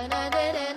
And I did it.